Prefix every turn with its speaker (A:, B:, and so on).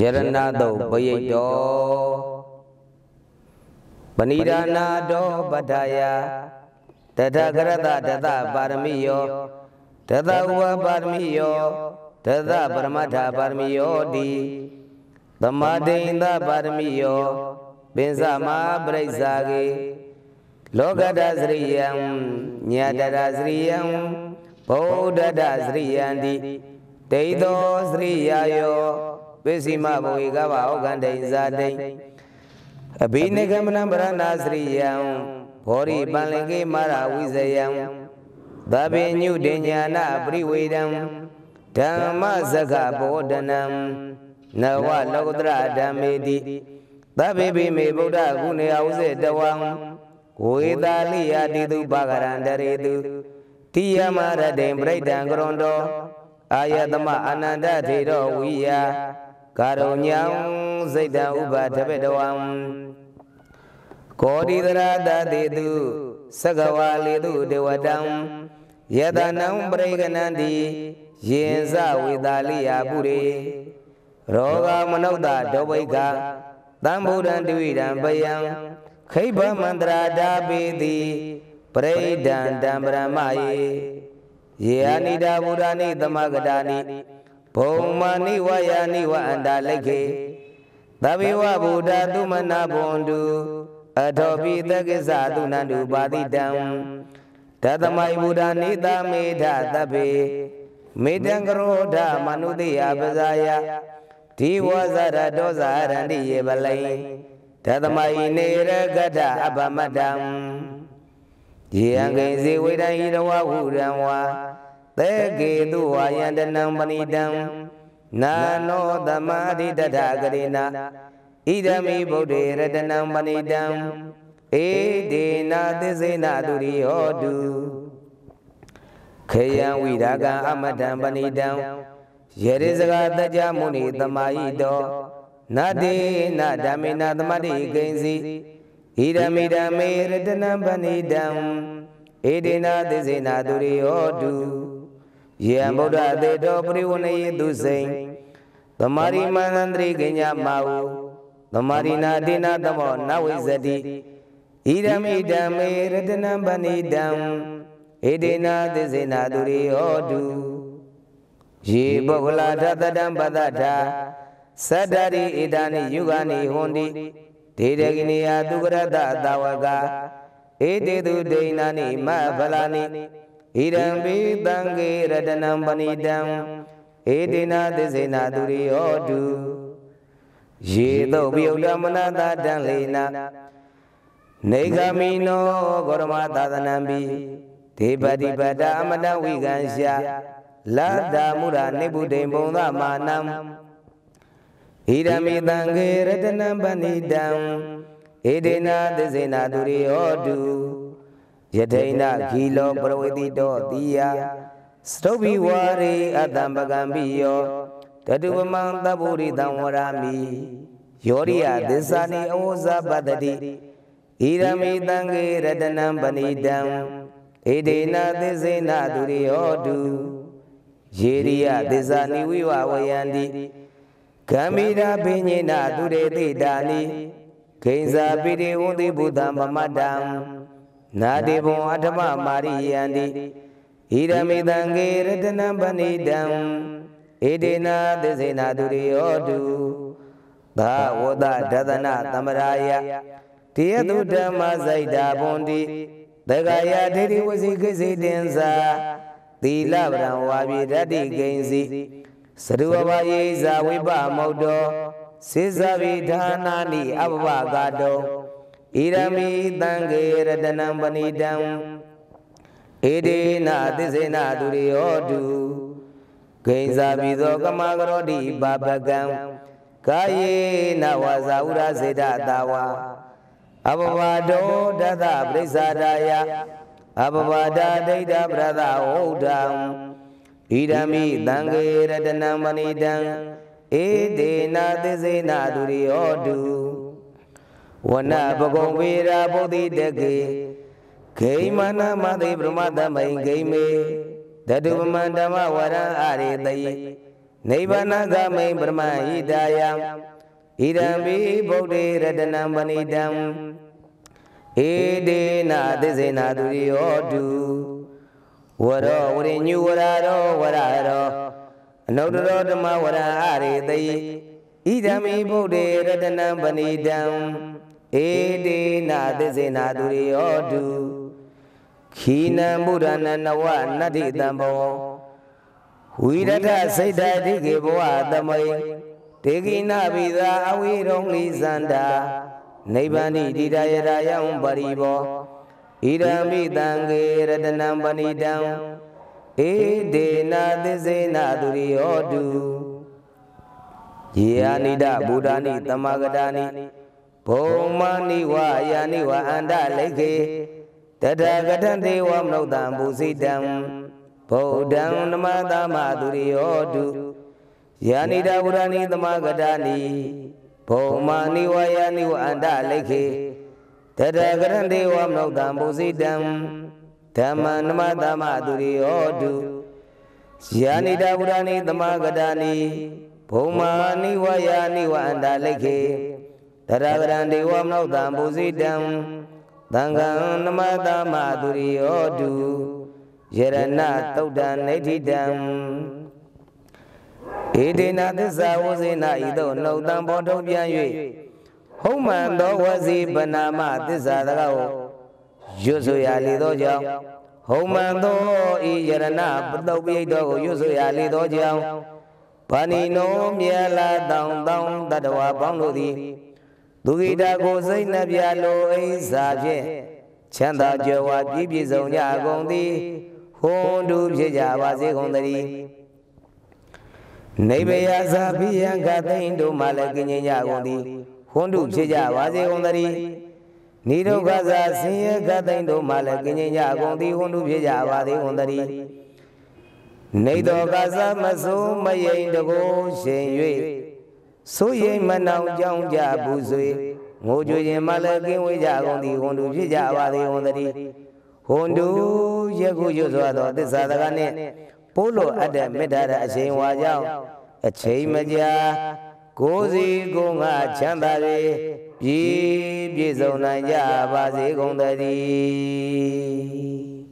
A: ရဏတုတ်ပရိတ်တော်ပဏိဒါနာတော်ပတ္ထယတထကရတတသပါရမီယောတသဥပပါရမီယောတသပရမတ္ထပါရမီယောတိသမာဒိန်သပါရမီယောပင်စမပရိစ္ဆာကေလောကတစရိယံညာတရစရိယံဗုဒ္ဓတစရိယံတိဒိဋ္ဌောစရိယယော ပိစီမဘဝေကဗဩကန္တိဇာတိအဘိနိကမနပရဏစရိယံဘောရိပန္လင်ကေမာရဝိဇယံသဗ္ဗညုတေညာနာပရိဝေဒံဓမ္မဇဂဘောဒနံနဝလောကုတရဓမ္မေတိသဗ္ဗေပိမေဗုဒ္ဓဂုဏေအဝိဇေတဝံဝေသာလိယတိတုပဂရန္တရေတုတိယမရတေပရိဒံကရွန်တောအာယတမအနန္တထေရောဝိယ ကာရုညံစိတ်တံဥပါထပေတဝံကောတိတရာတတိတုသကဝါလေတုဒေဝတံယတနံပရိကနန္တိယင်ဇဝေတာလိယပုရိရောဂမနုဿဒုဝိကသံဗုဒ္ဓံတဝိဒံပယံခိဗမန္တရာဓာပိတိပရိဒံတံပရမယေယေအနိဒာဗုဒ္ဓနိသမဂတာနိ ဘုံမာနိဝယာနိဝအန္တာလိခေသဗ္ဗေဝဗုဒ္ဓသုမနာဘွန်တုအထောပိတက္ကိသသုနန္တုပါတိတံတသမိုင်ဗုဒ္ဓနိသမေထသဗ္ဗေမေတံကရောဓမနုတိယပဇာယဒီဝဇရဒောဇာရန္တိယေပလိတသမိုင်နေရကတအပမတံယေအံကိဇေဝေဒံဣရဝဟုရံဝါ သဲကေတုဝါယန္တနံပဏိတံနာနောသမာဓိတထဂရိနာဣဒမိဗုဒ္ဓေရတနံပဏိတံဧဒေနာသစ္စေနာတုရိဟောတုခေယံဝိရာကံအမတံပဏိတံယေရိစကတကြမုနိသမာယိတောနတေနဓမ္မေနသမတိကိဉ္စီဣဒမိဓမ္မေရတနံပဏိတံဧဒေနာသစ္စေနာတုရိဟောတု ယေံဗုဒ္ဓသေတောပရိဝဏယေသူစိံသမာရိမန္တရိကညမာဟုသမာရိနာတိနာသမောနဝိဇတိဣဒမိဓမ္မေရတနံပဏိတံဧဒေနာသစ္စေနာသူရိဟောတုယေပုဂ္ဂလာထတတံပတ္တထာသတ္တရိဣဒာနိယုဂာနိဟွန်တိဒေဒဂိနိယသုကရတသာဝကဧတေတုဒိဏာနိမဖလာနိ ဣရံပိတံကေရတနံပဏိတံဧတေနာသစ္စေနာသူရိဟောတုယေတုပိယုဒ္ဓမနတာတံလေနာနေဂမိနောဂေါရမသာသနံပိဒေပတိပတ္တအမတဝိကံရှာလာတာမုရာနိဗ္ဗုဒိံဘုံသမာနံဣရမိတံခေရတနံပဏိတံဧဒေနာသစ္စေနာသူရိဟောတု ယထိဏဂီလောပရဝေတိတောတိယစတုဘိဝါရေအတ္တံပကံပိယောတတုပမံသဗ္ဗုရိတံဝရမိယောရိယသစ္စာနိအဝဇပတ္တိဣရမိတံခေရတနံပဏိတံဧဒေနာသစ္စေနာသူရိဟောတုယေရိယသစ္စာနိဝိဝဝယန္တိဂံမိရာပိညေနာသူရေတိတာနိခိဉ္စာပိရိဝန္တိဘုဒ္ဓမမတ္တံ နာတိဘုံအထမမာရိယန္တိဣရမိတံကေရတနံပဏိတံဧဒေနာသစ္စေနာသူရိယောတုသာဝဒဒသနသမရာယတေယတုဓမ္မဇိုက်တာဘွန်တိသက္ကာယထေတိဝစီခိစေတင်္စာသီလဗရံဝါပိရတ္တိဂိဉ္စီသရုဝဘာယေဇာဝိပမုတ်တောစေဇဗိဌာနာနိအဘဘဂတော ဣရမိတံခေရတနံပဏိတံဧဒေနာသစ္စေနာသူရိဟောတုဂိဉ္စာပိသောကမကရောတိဘာပကံကာယေနဝါဇာဥရစေတတာဝါအဘဝတောတသပရိစ္ဆာဒာယအဘဝတာဒိဋ္ဌပရသဟုတ်တံဣဒမိတံခေရတနံမဏိတံဧဒေနာသစ္စေနာသူရိဟောတု ဝနပကုံဝေရာဘုဒ္ဓိတကေဂိမနမသိဗြဟ္မတမိန်ဂိမေတတုပမန္ဓမ္မဝရံအာရေတယိနိဗ္ဗာနဂမိန်ပရမဟိတယံဣဒံဘိဗုဒ္ဓေရတနံပဏိတံဧဒေနသစ္စေနာသူရိယောတုဝရောဝရိညုဝရရောဝရရောအနုတ္တရောဓမ္မဝရအရိတိ ဣဒံမိဗုဒ္ဓေရတနံပဏိတံဧဒေနသစ္စေနာသူရိယောတုခီနံဗုဒ္ဓနာနဝနတ္တိတံဘောဝိရထစိတ်တတိကေဘဝသမိန်တေကိနဘိသာအဝိရုံလိဇန္တာနိဗ္ဗာန်တိတယရာယံပရိဘောဣရမိတံကေရတနံပဏိတံဧဒေနာသစ္စေနာသူရိယောတု ယေအာနိဒဗုဒ္ဓနိတမဂတာနိဘုံမနိဝယာနိဝအန္တလိခေတတဂတံဒေဝမနုဿံဘူစိတံဗုဒ္ဓံနမသမသူရိယောတုယာနိဒဗုဒ္ဓနိတမဂတာနိဘုံမနိဝယာနိဝအန္တလိခေတတဂရံဒေဝမနုဿံဘူစိတံဓမ္မနမသမသူရိယောတုယာနိဒဗုဒ္ဓနိတမဂတာနိ ဘုံမာနိဝယာနိဝအန္တလိခေတရဂရံဒေဝမနုဿံဘူစိတံသံဃံနမသမသူရိယောတုယရဏတုတ်တံနေဋ္ဌိတံဧတေနသစ္စာဝဇေနဤသို့နှုတ်တံဘောထုတ်ပြန်၍ဟုံးမှန်သောဝစီပနာမသစ္စာတကားကိုရွတ်ဆိုရလေသောကြောင့်ဟုံးမှန်သောဤယရဏပတုတ်ပိဋ္ဌောကိုရွတ်ဆိုရလေသောကြောင့် ဘာနီနောမြလာတောင်တောင်တတဝါပေါင်းတို့သည်သူဂိတာကိုစိတ်နှပြလိုအိစာဖြင့်ချမ်းသာကြွယ်ဝပြည့်ပြည့်စုံကြကုန်သည်ဟွန်တူဖြစ်ကြပါစေကုန်သတည်းနေဘယဇာပိယံကသိန်တို့မှလည်းကင်းကြကုန်သည်ဟွန်တူဖြစ်ကြပါစေကုန်သတည်းနိဒုက္ခဇာဆင်းရဲကသိန်တို့မှလည်းကင်းကြကုန်သည်ဟွန်တူဖြစ်ကြပါစေကုန်သတည်း နေတော်ကစားမစိုးမယိန်တကိုရှင်၍ဆိုရင်မနောင်ကြောင်းကြဘူးဆွေငိုကြွေခြင်းမလည်းကင်းဝေးကြကုန်သည်ဟွန်တူဖြစ်ကြပါသည်ဟွန်တည်းဟွန်တူယခုရွတ်စွာသောသစ္စာတကားနှင့်ပိုးလိုအပ်တဲ့မေတ္တာတဲ့အချိန်ဝါကြောင့်အချိန်မကြာကိုယ်စီကိုယ်ငါချမ်းသာ၍ပြည့်ပြည့်စုံနိုင်ကြပါစေကုန်သတည်း